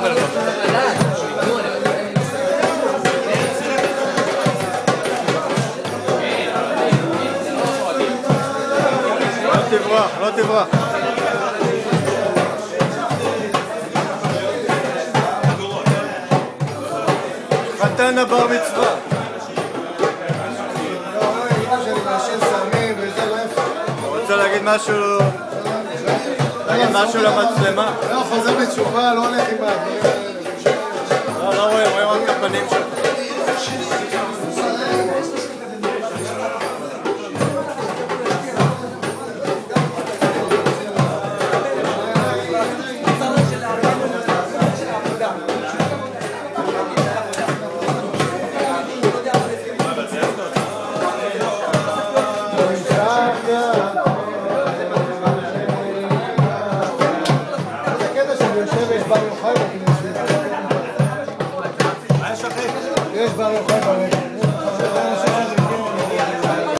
אבל אתה צריך לדעת. לא תברח, לא תברח. חתן הבר מצווה. רוצה להגיד משהו? להגיד משהו למצלמה? לא, חוזר בתשובה, לא הולך עם האלה. לא, לא רואים, רואים רק את הפנים שלך. בר יוחאי בכנסת. יש בר יוחאי ברגע.